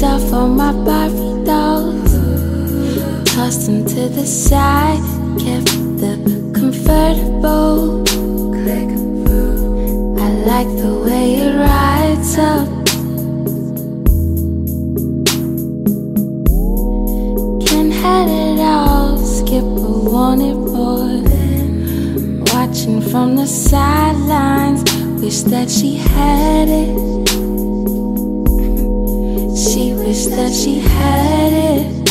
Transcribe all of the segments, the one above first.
my Barbie dolls. Tossed them to the side, kept the convertible. I like the way it rides up. Ken had it all, Skipper wanted more. Watching from the sidelines, wish that she had it. Wished that she had it.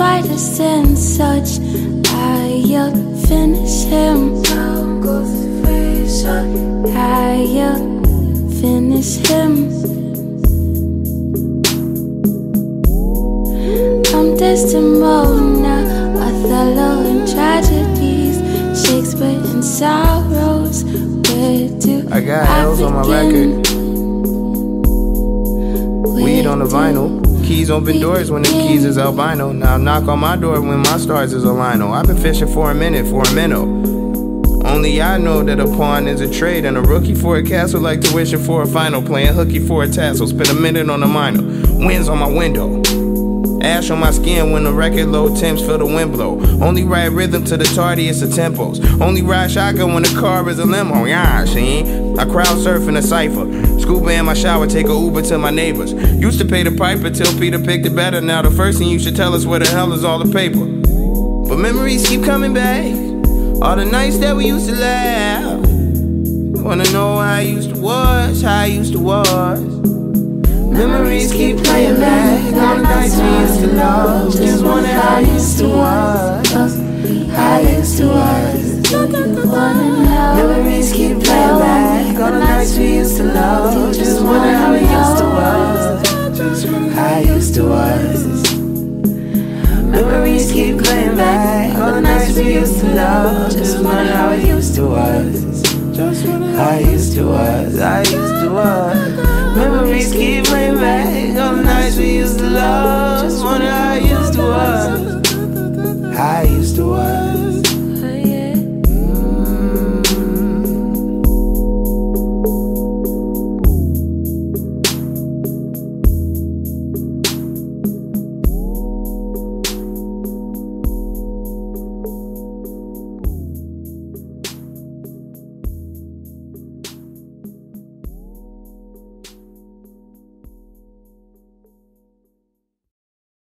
Fighters and such. I'll finish him. I'll finish him. I'm Desdemona, Othello and tragedies, Shakespeare and sorrows. Where do I got L's on my record. Weed on the vinyl. Keys open doors when the keys is albino. Now knock on my door when my stars is a lino. I've been fishing for a minute, for a minute. Only I know that a pawn is a trade and a rookie for a castle like tuition for a final. Playing hooky for a tassel. Spend a minute on a minor. Winds on my window. Ash on my skin when the record low temps feel the wind blow. Only ride rhythm to the tardiest of tempos. Only ride shotgun when the car is a limo. Yeah, see? I crowd surf in a cipher. Scuba in my shower, take a Uber to my neighbors. Used to pay the piper till Peter picked it better. Now the first thing you should tell us where the hell is all the paper. But memories keep coming back. All the nights that we used to laugh. Wanna know how I used to was, how I used to was. Memories keep playing back. All the nights we used to love. Nights we used to love. Just wonder how it used to was. I used to was. I used to was. Memories keep playing back. All the nights we used to love. Just wonder how I used to was. I used to was.